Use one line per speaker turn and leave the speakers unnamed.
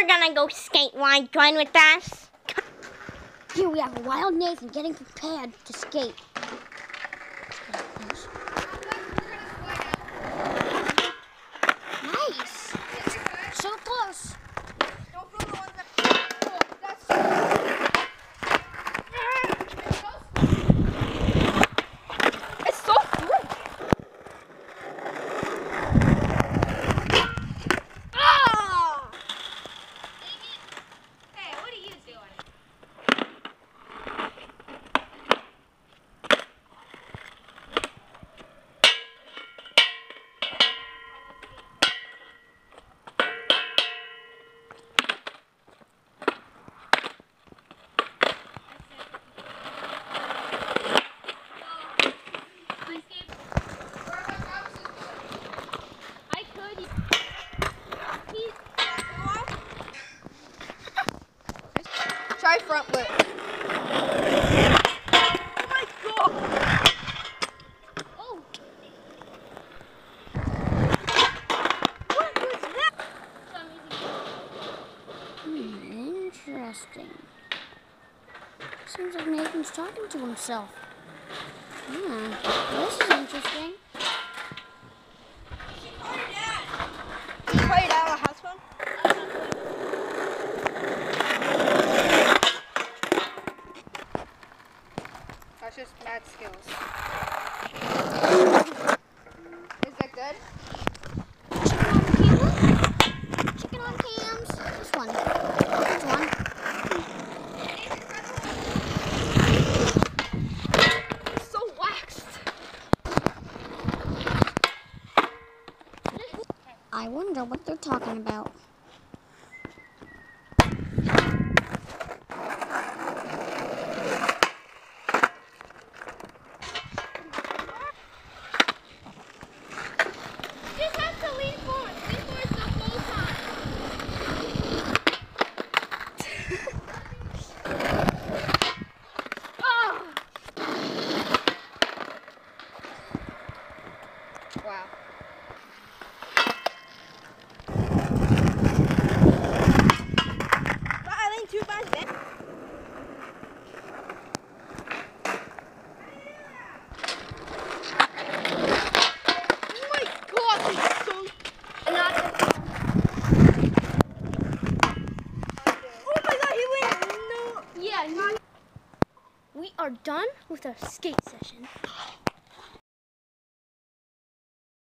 we're gonna go skate. Wanna join with us?
Here we have a Wild Nathan getting prepared to skate. Nice. So close.
It's so good. Ah!
Hey, what are you doing? I could. He,
Try front lip. Oh my god!
oh,
What was that?
so I'm using
Hmm, interesting. Seems like Nathan's talking to himself. Hmm, this is interesting.
It out That's skills. Is that good?
Chicken on camera? Chicken on cams. This one. This one.
So waxed.
I wonder what they're talking about.
Yeah,
We are done with our skate session.